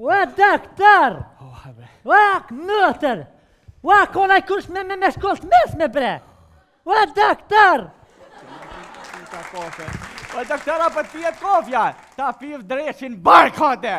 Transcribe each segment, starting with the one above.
Ua doktor! Ua bre. Ua knëtër! A ka naj kush me me me shkollë të mesme bre! Ua doktor! Ua doktor, a po të pihet kafja? Ta pifsha dreqin barkate!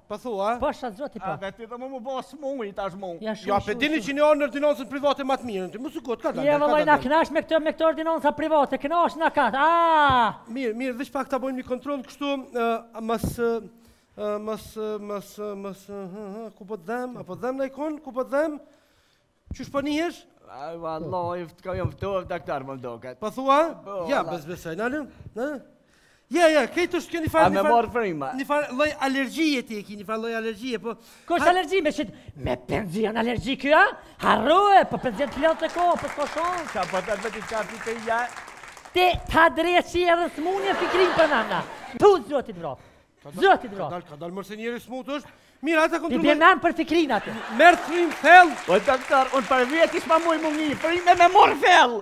Po thua? Po shat zoti po. Edhe ti do me më bo smut tash mu. Ja, ja po e dini që në orën ordinancën private më të mirë, ti mos u kot ke dalë. Ja vallai na knash me këtë me këtë ordinanca private, knash na ka. Ah! Mirë, mirë, veç pak ta bëjmë një kontroll kështu, ë mos mos mos mos ku po të dhem, apo dhem në ikon, ku po të dhem? Qysh po nihesh? Ai vallahi, ft ka jam ftoh daktar më duket. Po thua? Po, ja, valla. bes besoj, nal. Nal. Ja, ja, këtu është kjo një A farë, me një farë, merr frima. një farë lloj alergjie ti e ke, një farë lloj alergjie, po. Kush Ha- alergji me shit? Me penzion alergji kjo a? Harroje, po penzion plot të kohë, po s'ka shans. Qa po të bëti qa ti të ja? Te ta dreqi edhe smunje Fikrim për nana. Te zoti vrap. Zëra ti dëra. Ka dal, ka dal more se njeri smut është. Mirë, ta kontrollojmë. Ti bjen nanë për Fikrin atë. Merr ti frim fell. O, po, doktor, unë për vete kisha mujtë mungi, frymë me marrë fell.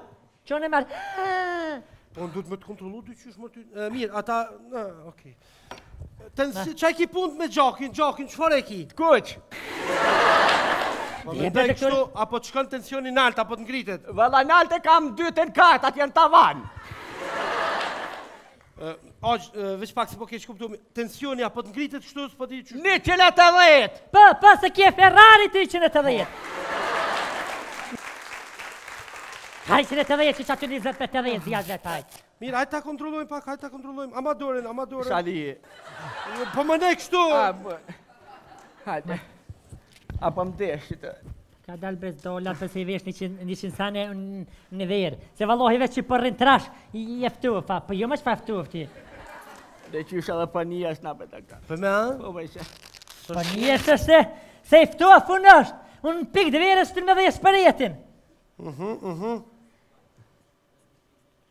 Që në marë. Po, unë duhet me të kontrollu ty qysh më ty. Mirë, ata, në, okej. Ten, qa e ki punën me gjakin, gjakin, qfarë e ki? Të kuq. Po, mendo kështu, a po të shkon tensioni nalt, a po të ngritet. Valla, nalt e kam dy të në kartë, atë janë tavan. Aq, veç pak se po keqkuptu, tensioni a po të ngritet kështu, s'po di që... Njëqind e dhet! Po, po, se ke Ferrari ti qind e dhet! Haj qind e dhet, që që aty një zero për te dhet, zja zero taj. Mirë, hajt ta kontrollojmë pak, hajt ta kontrollojmë, ama dorën, ama dorën. Shali. Po më ne kështu. Hajt. A po më deshë të... Ka dal veshdolla pse i vesh 100 100 sene në ver. Se vallahi veç që po rrin trash je ftu fa, po jo më çfarë ftu ti. Veç qysh e dhe puna është nape të këta. Për me a? Po, po, isha. Puna është se, se i ftuemun është. Unë në pikë të verës të në dhe jesë për jetin. Mhm, mhm.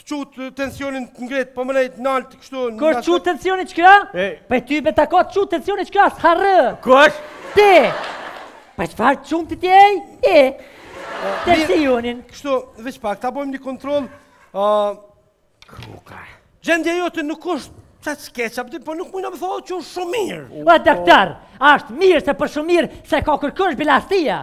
Ta qu tensionin të ngretë, po me nejtë të naltë kështu... Kush qu tensionin qëka? Për ty mu ka m'ta qu tensionin qëka, së harë! Kush? Ti! Për qfarë qumë të tjej? E! Tensionin! Kështu, veç pak, ta bojmë një kontrol... Kruka... Gjendja jote nuk është edhe e keqe, po po nuk mujna me thonë që është shumë mirë. O, daktar, është mirë se për shumë mirë s'e ka kërkush bilastia.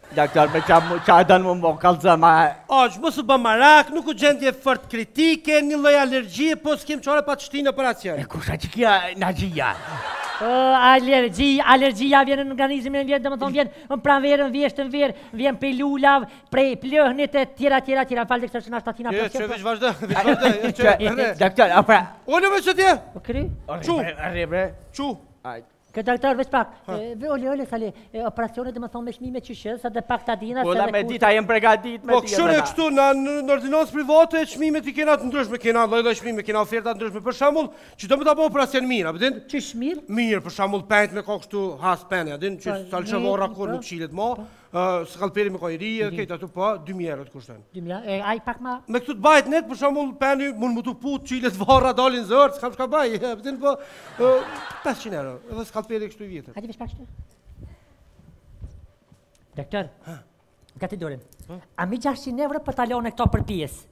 Doktor me ça mu ça dan mu më kallzo ma. Aq mos u bë marak, nuk o gjendje fort kritike, një lloj alergjie, po s'kem çare pa të shti në operacion. E kush o që kjo alergjia. Uh, alergji, alergjia vjen në organizmin e vjen, domethënë vjen në pranverën, vjen në verë, vjen prej lulav, prej pluhnit e tjera tjera tjera. Falë doktor që na shtatë dina për ta. Çfarë vazhdo? Çfarë vazhdo? Doktor, apo. Unë më çfarë? Okej. Çu. Rri bre. Çu. Hajde. Ke doktor veç pak. Ve ole ole sale. Operacionet të më thush me çmime qysh, sa të pak ta dina se. Po de me ditë, jem përgatit me ditë. Po kështu ne kështu në në ordinancë private çmimet i kena të ndryshme, kena lloj lloj çmime, kena oferta të ndryshme. Për shembull, që do me ta bo operacion mirë, a po din? Qysh mirë? Mirë, për shembull pent me kanë kështu has pen, a din? Qysh salç varra kur nuk çilet më. Skalpeli me konë i ri, mhm. këtë ato po, 2000 euro të kushtojnë. 2000 euro, e ai pak më Me këtu të bajt vet, për shembull, peni mund m'u këput çilet varra dalin zorrët, s'kam çka baj, e vjen po 500 euro, edhe skalpeli kështu i vjetër. A rri veç pak këtu? Doktor. Ha. Gati dorën. A m'i 600 euro për talone këto për pjesë?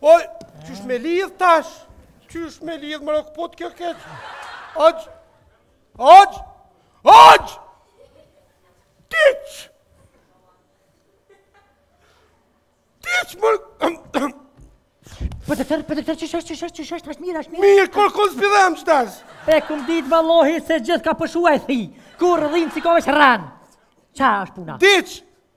O, qysh me lidh tash? Qysh me lidh, m'u ka këput kjo keq? Aq, aq, aq! Tiq! Tiq, më rëkë... Po të tërë, po të tërë, qysh është, qysh është, qysh është, është mirë, është mirë. Mirë, kur kur s'pidhem që tash? E kom ditë vallahi se diçka po shkon e di, kur rëdhinë si kove që ranë. Qa është puna? Diq,